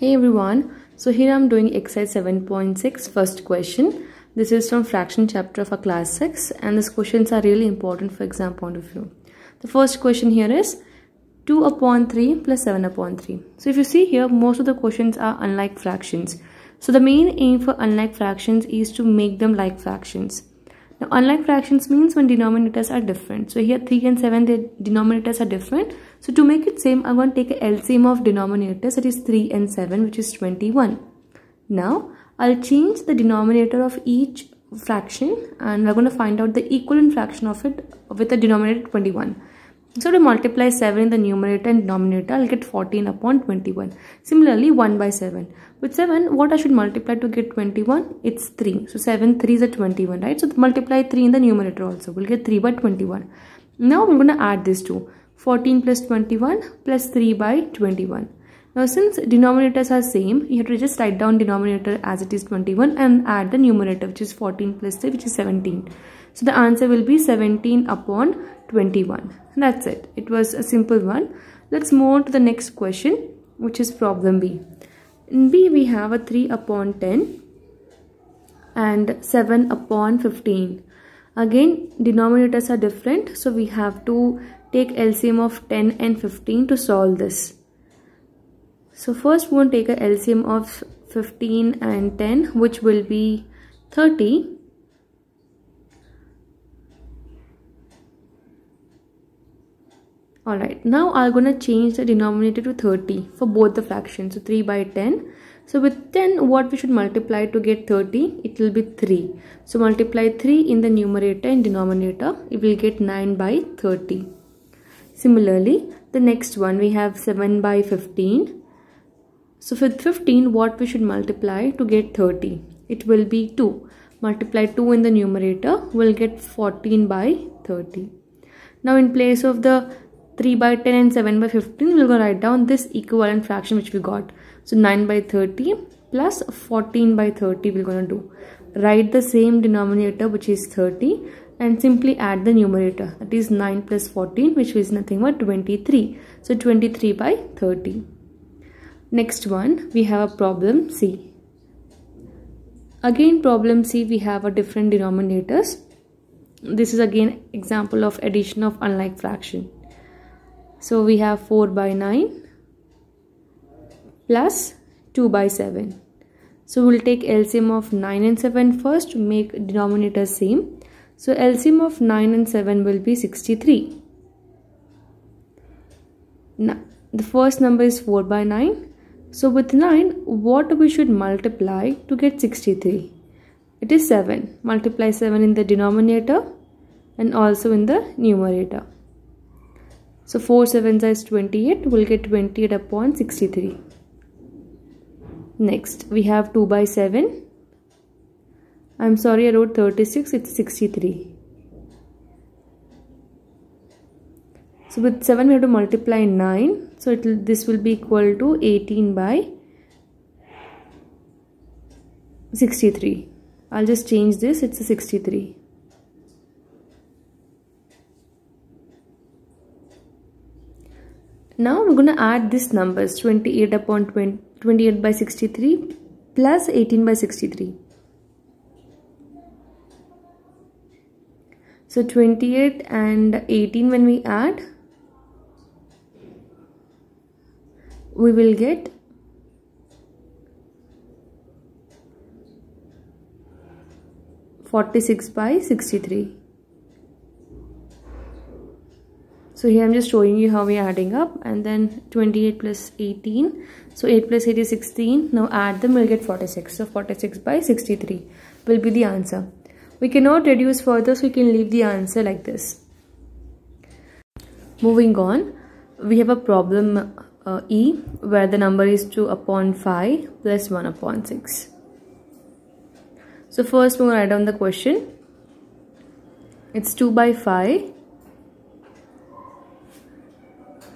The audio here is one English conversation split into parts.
Hey everyone, so here I'm doing exercise 7.6 first question. This is from fraction chapter of a class 6 and these questions are really important for exam point of view. The first question here is 2 upon 3 plus 7 upon 3. So if you see here most of the questions are unlike fractions. So the main aim for unlike fractions is to make them like fractions. Now, unlike fractions means when denominators are different. So here 3 and 7, the denominators are different. So to make it same, I'm going to take a LCM of denominators that is 3 and 7 which is 21. Now, I'll change the denominator of each fraction and we're going to find out the equivalent fraction of it with the denominator 21. So to multiply 7 in the numerator and denominator, I'll get 14 upon 21. Similarly, 1 by 7. With 7, what I should multiply to get 21? It's 3. So 7, 3 is a 21, right? So multiply 3 in the numerator also. We'll get 3 by 21. Now we're going to add this two. 14 plus 21 plus 3 by 21. Now since denominators are same, you have to just write down denominator as it is 21 and add the numerator which is 14 plus 3 which is 17. So the answer will be 17 upon 21. That's it. It was a simple one. Let's move on to the next question which is problem B. In B we have a 3 upon 10 and 7 upon 15. Again denominators are different so we have to take LCM of 10 and 15 to solve this. So first we want to take a LCM of 15 and 10 which will be 30 Alright, now I'm gonna change the denominator to 30 for both the fractions. So 3 by 10. So with 10, what we should multiply to get 30? It will be 3. So multiply 3 in the numerator and denominator. It will get 9 by 30. Similarly, the next one we have 7 by 15. So with 15, what we should multiply to get 30? It will be 2. Multiply 2 in the numerator, we'll get 14 by 30. Now in place of the 3 by 10 and 7 by 15 we'll go write down this equivalent fraction which we got so 9 by 30 plus 14 by 30 we're going to do write the same denominator which is 30 and simply add the numerator that is 9 plus 14 which is nothing but 23 so 23 by 30 next one we have a problem c again problem c we have a different denominators this is again example of addition of unlike fraction so we have 4 by 9 plus 2 by 7. So we'll take LCM of 9 and 7 first to make denominator same. So LCM of 9 and 7 will be 63. Now, the first number is 4 by 9. So with 9, what we should multiply to get 63? It is 7. Multiply 7 in the denominator and also in the numerator. So 4 7s is 28. We'll get 28 upon 63. Next, we have 2 by 7. I'm sorry, I wrote 36. It's 63. So with 7 we have to multiply 9. So it this will be equal to 18 by 63. I'll just change this. It's a 63. Now we're going to add these numbers 28 upon 20, 28 by 63 plus 18 by 63. So 28 and 18 when we add we will get Forty-six by sixty-three. so here i'm just showing you how we're adding up and then 28 plus 18 so 8 plus 8 is 16 now add them we'll get 46 so 46 by 63 will be the answer. We cannot reduce further so we can leave the answer like this. Moving on we have a problem uh, e where the number is 2 upon 5 plus 1 upon 6 so first we'll write down the question it's 2 by 5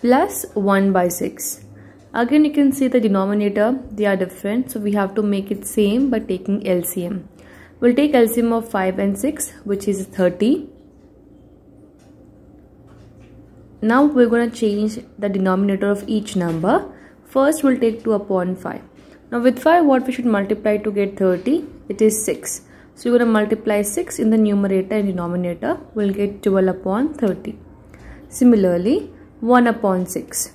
plus 1 by 6. Again you can see the denominator they are different so we have to make it same by taking LCM. We'll take LCM of 5 and 6 which is 30. Now we're going to change the denominator of each number. First we'll take 2 upon 5. now with 5 what we should multiply to get 30 it is 6 so you're going to multiply 6 in the numerator and denominator. We'll get 12 upon 30 similarly 1 upon 6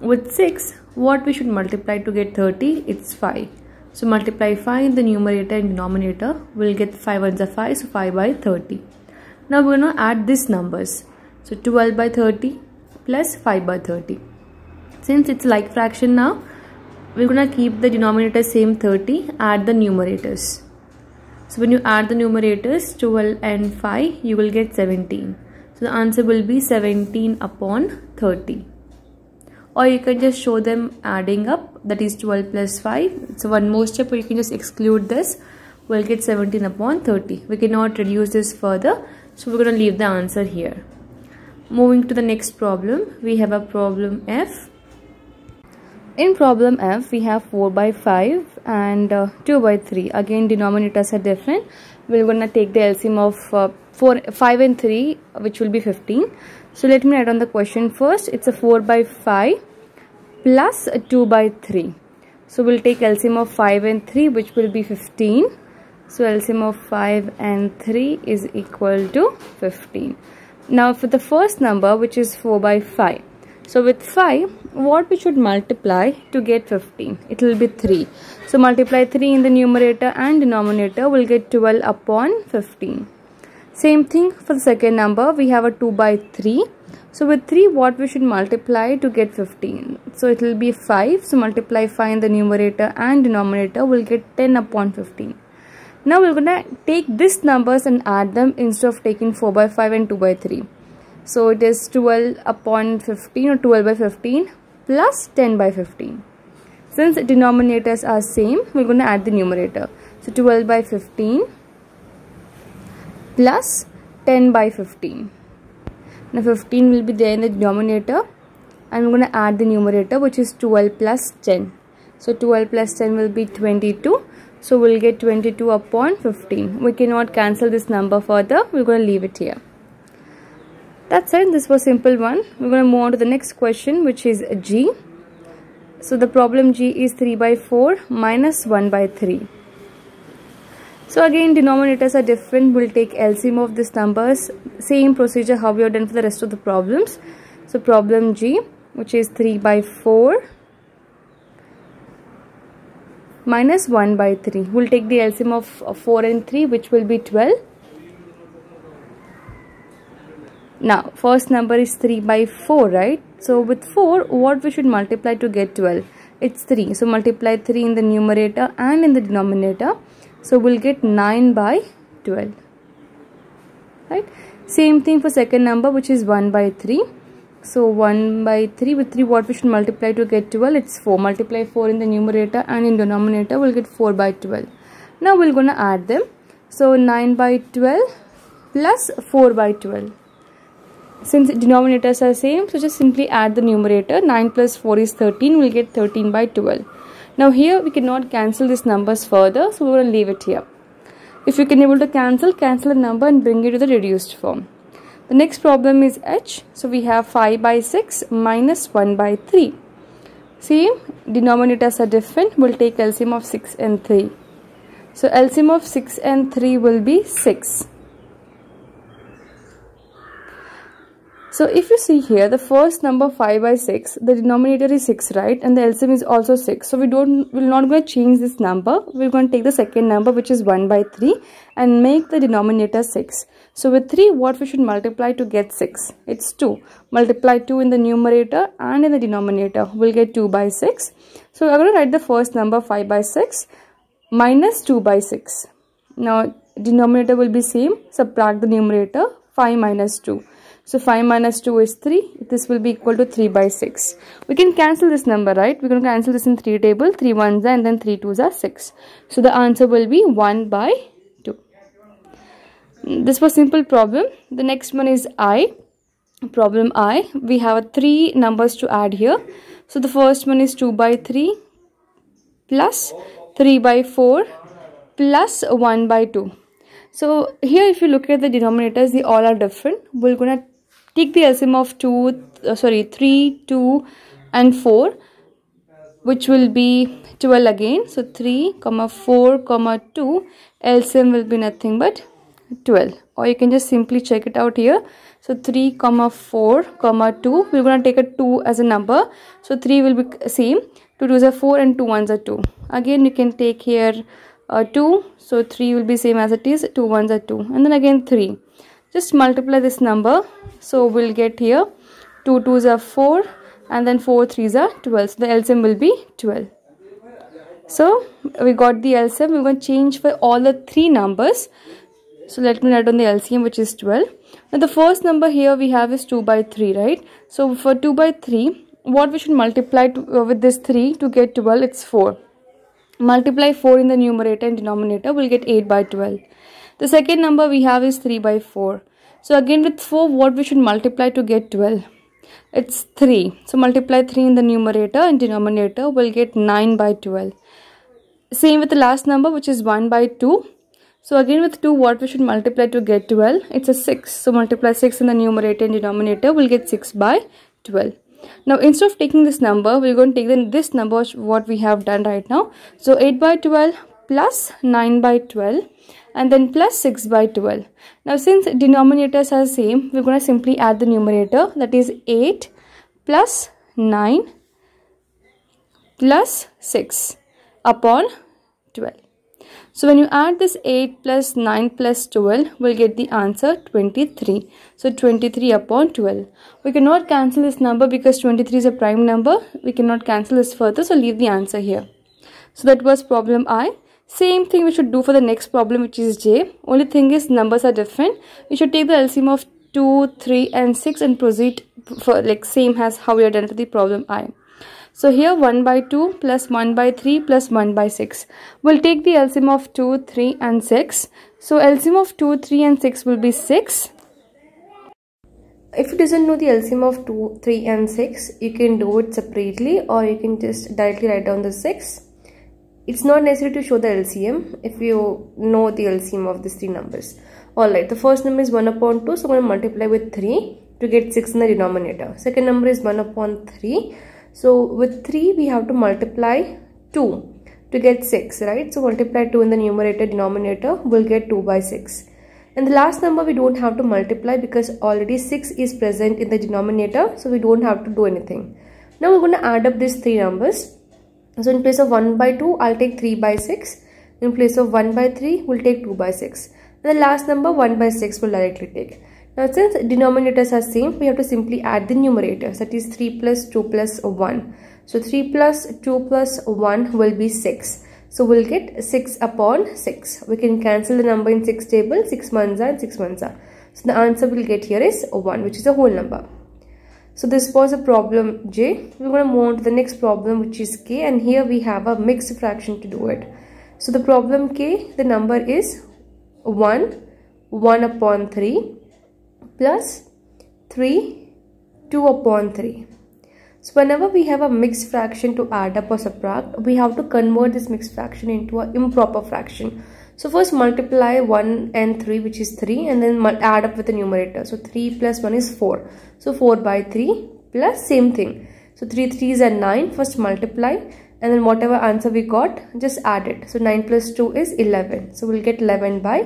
with 6 what we should multiply to get 30 it's 5 so multiply 5 in the numerator and denominator. We'll get 5 ones are 5 so 5 by 30 now we're going to add these numbers so 12 by 30 plus 5 by 30 since it's like fraction now we're gonna keep the denominator same 30 add the numerators. So when you add the numerators 12 and 5 you will get 17 so the answer will be 17 upon 30 or you can just show them adding up that is 12 plus 5 so one more step you can just exclude this. We'll get 17 upon 30 we cannot reduce this further so we're going to leave the answer here moving to the next problem we have a problem f in problem F, we have 4 by 5 and uh, 2 by 3. Again, denominators are different. We're going to take the LCM of uh, 4, 5 and 3, which will be 15. So, let me write on the question first. It's a 4 by 5 plus 2 by 3. So, we'll take LCM of 5 and 3, which will be 15. So, LCM of 5 and 3 is equal to 15. Now, for the first number, which is 4 by 5 so with 5, what we should multiply to get 15? It will be 3. So multiply 3 in the numerator and denominator will get 12 upon 15. Same thing for the second number. We have a 2 by 3. So with 3, what we should multiply to get 15? So it will be 5. So multiply 5 in the numerator and denominator will get 10 upon 15. Now we're going to take these numbers and add them instead of taking 4 by 5 and 2 by 3. So it is 12 upon 15 or 12 by 15 plus 10 by 15. Since denominators are same, we're going to add the numerator. So 12 by 15 plus 10 by 15. Now 15 will be there in the denominator and we're going to add the numerator which is 12 plus 10. So 12 plus 10 will be 22. So we'll get 22 upon 15. We cannot cancel this number further. We're going to leave it here. That's it. This was simple one. We're going to move on to the next question which is G. So the problem G is 3 by 4 minus 1 by 3. So again denominators are different. We'll take LCM of these numbers. Same procedure how we have done for the rest of the problems. So problem G which is 3 by 4 minus 1 by 3. We'll take the LCM of 4 and 3 which will be 12 now first number is 3 by 4 right? So with 4 what we should multiply to get 12 it's 3 so multiply 3 in the numerator and in the denominator. So we'll get 9 by 12 right? Same thing for second number which is 1 by 3 so 1 by 3 with 3 what we should multiply to get 12 it's 4 multiply 4 in the numerator and in denominator we'll get 4 by 12 now we're gonna add them. So 9 by 12 plus 4 by 12 since denominators are same so just simply add the numerator. 9 plus 4 is 13 we'll get 13 by 12 now here we cannot cancel these numbers further so we're going to leave it here. If you can able to cancel cancel a number and bring it to the reduced form the next problem is h so we have 5 by 6 minus 1 by 3 same denominators are different we'll take LCM of 6 and 3 so LCM of 6 and 3 will be 6 So if you see here, the first number 5 by 6, the denominator is 6, right? And the LCM is also 6. So we don't, we're not going to change this number. We're going to take the second number, which is 1 by 3 and make the denominator 6. So with 3, what we should multiply to get 6? It's 2. Multiply 2 in the numerator and in the denominator. We'll get 2 by 6. So I'm going to write the first number 5 by 6 minus 2 by 6. Now denominator will be same. Subtract the numerator 5 minus 2. So 5 minus 2 is 3. This will be equal to 3 by 6. We can cancel this number, right? We're going to cancel this in 3 table. 3 ones and then 3 twos are 6. So the answer will be 1 by 2. This was simple problem. The next one is I. Problem I. We have 3 numbers to add here. So the first one is 2 by 3 plus 3 by 4 plus 1 by 2. So here if you look at the denominators, they all are different. We're to take the LCM of 2 uh, sorry 3 2 and 4 which will be 12 again. So 3 comma 4 comma 2 LCM will be nothing but 12 or you can just simply check it out here. So 3 comma 4 comma 2 we're going to take a 2 as a number. So 3 will be same. 2 2s are 4 and 2 1s are 2. Again you can take here uh, 2 so 3 will be same as it is 2 1s are 2 and then again 3 just multiply this number. So we'll get here 2 2s are 4 and then 4 3s are 12 so the LCM will be 12 so we got the LCM we're going to change for all the three numbers so let me write on the LCM which is 12 now the first number here we have is 2 by 3 right? So for 2 by 3 what we should multiply to, uh, with this 3 to get 12 it's 4 multiply 4 in the numerator and denominator we'll get 8 by 12 the second number we have is 3 by 4 so again with 4 what we should multiply to get 12 it's 3 so multiply 3 in the numerator and denominator we'll get 9 by 12 same with the last number which is 1 by 2 so again with 2 what we should multiply to get 12 it's a 6 so multiply 6 in the numerator and denominator we'll get 6 by 12 now instead of taking this number, we're going to take then this number what we have done right now. So 8 by 12 plus 9 by 12 and then plus 6 by 12. Now since denominators are same, we're going to simply add the numerator that is 8 plus 9 plus 6 upon 12. So when you add this 8 plus 9 plus 12, we'll get the answer 23. So 23 upon 12. We cannot cancel this number because 23 is a prime number. We cannot cancel this further, so leave the answer here. So that was problem I. Same thing we should do for the next problem which is J. Only thing is numbers are different. We should take the LCM of 2, 3 and 6 and proceed for like same as how we are done for the problem I. So here 1 by 2 plus 1 by 3 plus 1 by 6. We'll take the LCM of 2, 3 and 6. So LCM of 2, 3 and 6 will be 6. If you doesn't know the LCM of 2, 3 and 6, you can do it separately or you can just directly write down the 6. It's not necessary to show the LCM if you know the LCM of these three numbers. Alright, the first number is 1 upon 2, so I'm going to multiply with 3 to get 6 in the denominator. Second number is 1 upon 3 so with 3 we have to multiply 2 to get 6 right. So multiply 2 in the numerator denominator we'll get 2 by 6. And the last number we don't have to multiply because already 6 is present in the denominator so we don't have to do anything. Now we're going to add up these three numbers. So in place of 1 by 2 I'll take 3 by 6. In place of 1 by 3 we'll take 2 by 6. And the last number 1 by 6 will directly take. Now since denominators are same, we have to simply add the numerators. That is 3 plus 2 plus 1. So 3 plus 2 plus 1 will be 6. So we'll get 6 upon 6. We can cancel the number in 6 table. 6 months are 6 months are. So the answer we'll get here is 1 which is a whole number. So this was a problem J. We're going to move on to the next problem which is K and here we have a mixed fraction to do it. So the problem K, the number is 1, 1 upon 3 plus 3 2 upon 3 so whenever we have a mixed fraction to add up or subtract we have to convert this mixed fraction into an improper fraction. So first multiply 1 and 3 which is 3 and then add up with the numerator. So 3 plus 1 is 4 so 4 by 3 plus same thing. So 3 3s are 9 first multiply and then whatever answer we got just add it. So 9 plus 2 is 11 so we'll get 11 by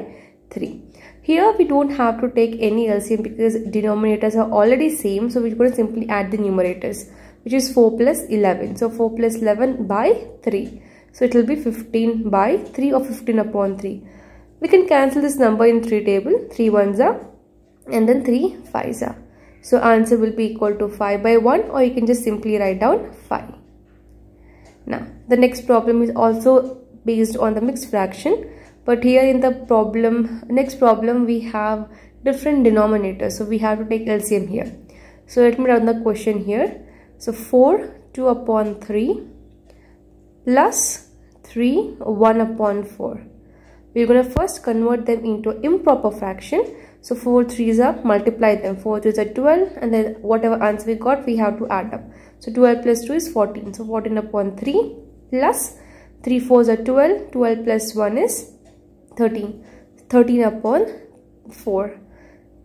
3 here we don't have to take any LCM because denominators are already same. So we're going to simply add the numerators which is 4 plus 11. So 4 plus 11 by 3. So it will be 15 by 3 or 15 upon 3. We can cancel this number in 3 table. 3 ones are and then 3 fives are. So answer will be equal to 5 by 1 or you can just simply write down 5. Now the next problem is also based on the mixed fraction but here in the problem next problem we have different denominators. So we have to take LCM here. So let me run the question here. So 4 2 upon 3 plus 3 1 upon 4 we're going to first convert them into improper fraction. So 4 3s are multiply them. 4 3s are 12 and then whatever answer we got we have to add up. So 12 plus 2 is 14 so 14 upon 3 plus 3 4s are 12 12 plus 1 is 13 13 upon 4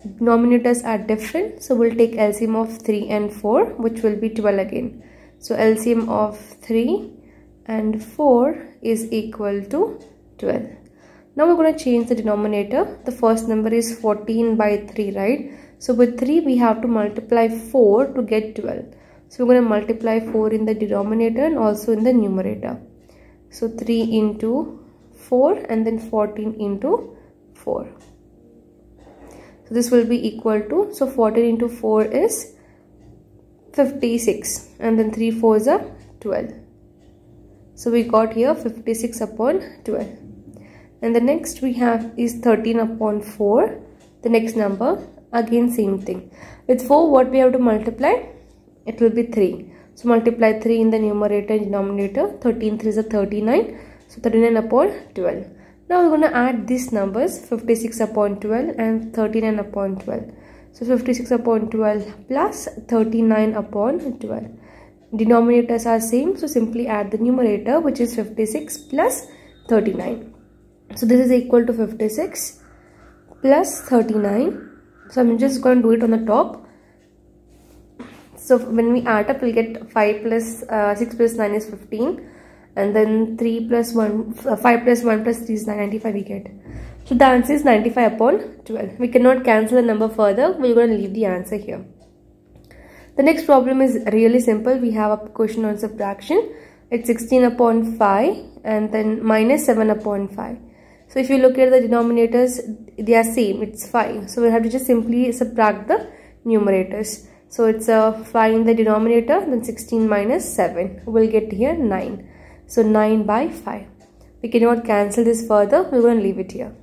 denominators are different so we'll take LCM of 3 and 4 which will be 12 again So LCM of 3 and 4 is equal to 12. Now we're going to change the denominator. The first number is 14 by 3, right? So with 3 we have to multiply 4 to get 12. So we're going to multiply 4 in the denominator and also in the numerator. So 3 into 4 and then 14 into 4. So this will be equal to, so 14 into 4 is 56 and then 3 4s are 12. So we got here 56 upon 12. And the next we have is 13 upon 4. The next number again same thing. With 4 what we have to multiply? It will be 3. So multiply 3 in the numerator and denominator. 13 3 is a 39. So 39 upon 12. Now we're going to add these numbers 56 upon 12 and 39 upon 12. So 56 upon 12 plus 39 upon 12. Denominators are same so simply add the numerator which is 56 plus 39. So this is equal to 56 plus 39. So I'm just going to do it on the top. So when we add up we'll get 5 plus, uh, 6 plus 9 is 15 and then 3 plus 1 uh, 5 plus 1 plus 3 is 95 we get. So the answer is 95 upon 12 we cannot cancel the number further. We're going to leave the answer here. The next problem is really simple. We have a question on subtraction it's 16 upon 5 and then minus 7 upon 5 so if you look at the denominators they are same. It's 5 so we have to just simply subtract the numerators. So it's a uh, 5 in the denominator then 16 minus 7 we'll get here 9 so 9 by 5. We cannot cancel this further. We're going to leave it here.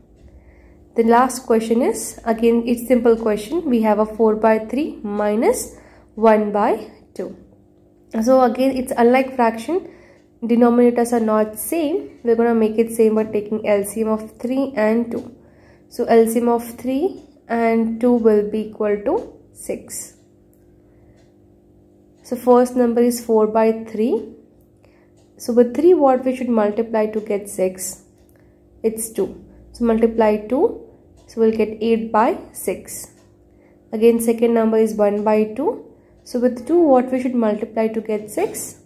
The last question is, again, it's simple question. We have a 4 by 3 minus 1 by 2. So again, it's unlike fraction. Denominators are not same. We're going to make it same by taking LCM of 3 and 2. So LCM of 3 and 2 will be equal to 6. So first number is 4 by 3 so with 3 what we should multiply to get 6? It's 2. So multiply 2. So we'll get 8 by 6. Again second number is 1 by 2. So with 2 what we should multiply to get 6?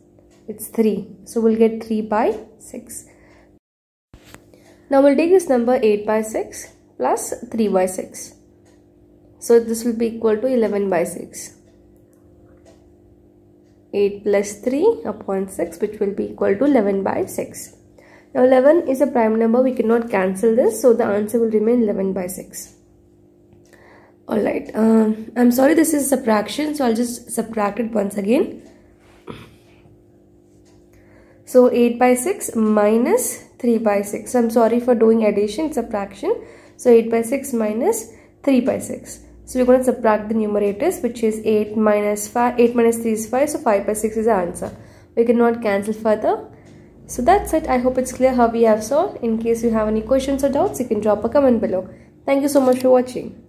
It's 3. So we'll get 3 by 6. Now we'll take this number 8 by 6 plus 3 by 6. So this will be equal to 11 by 6. 8 plus 3 upon 6 which will be equal to 11 by 6. Now 11 is a prime number we cannot cancel this so the answer will remain 11 by 6. Alright, um, I'm sorry this is subtraction so I'll just subtract it once again. So 8 by 6 minus 3 by 6. I'm sorry for doing addition, subtraction. So 8 by 6 minus 3 by 6. So we're going to subtract the numerators which is 8 minus 5, 8 minus 3 is 5 so 5 by 6 is the answer. We cannot cancel further. So that's it. I hope it's clear how we have solved. In case you have any questions or doubts you can drop a comment below. Thank you so much for watching.